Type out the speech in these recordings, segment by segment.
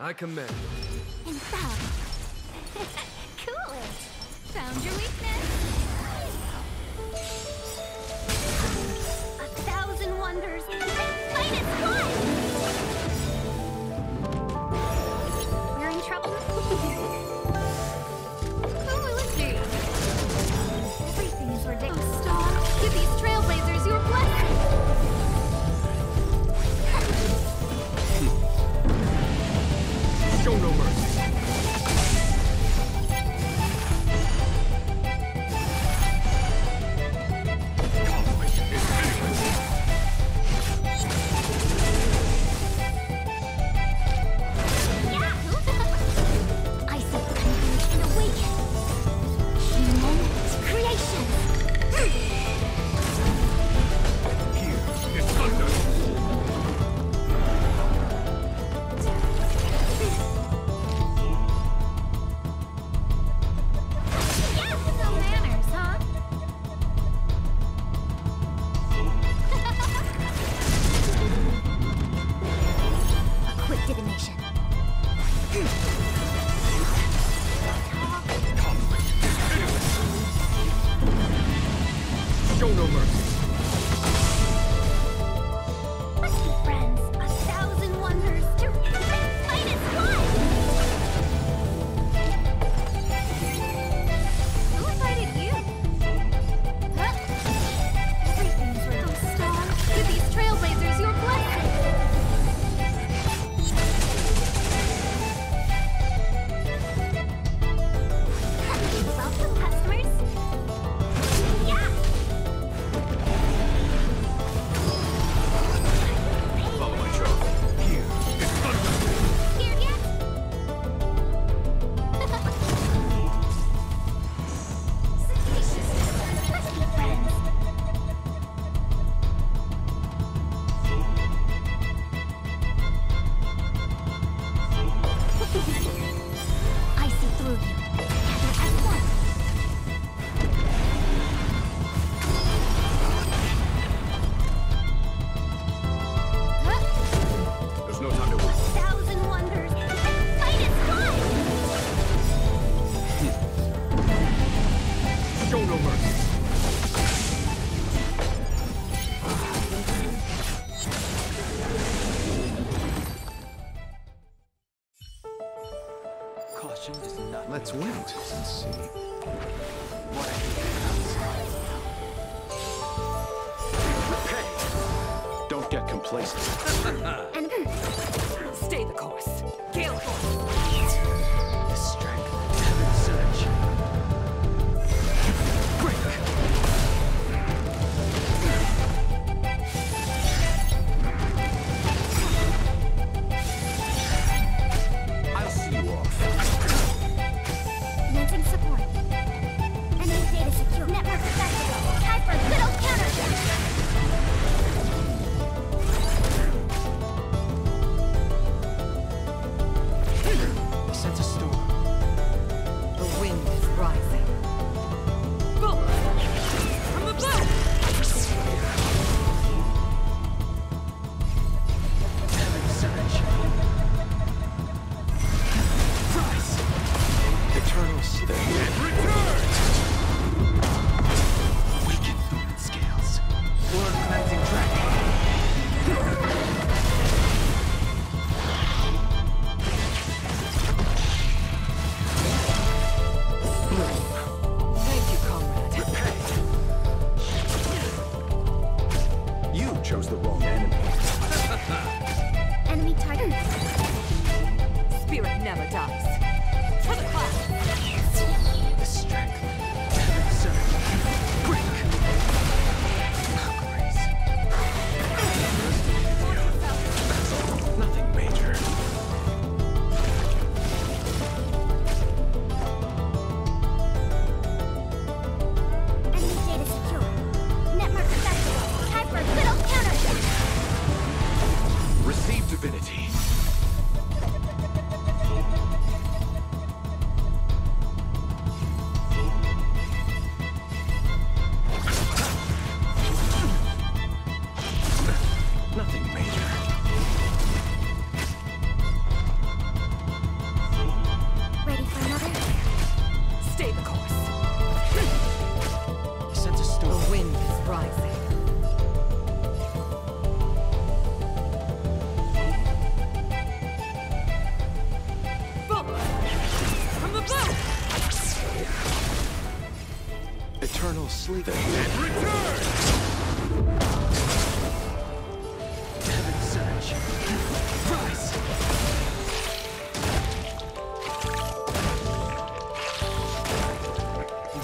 I commend. And stop. cool. Found your weakness. divination. Show no mercy. Caution does not Let's wait and see. What Don't get complacent. Stay the course. Gale force. eternal sleep. They return!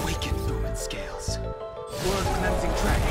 Awaken lumen scales. World cleansing track.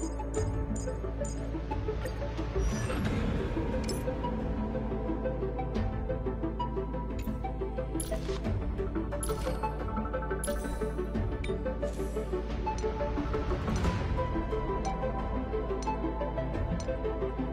うん。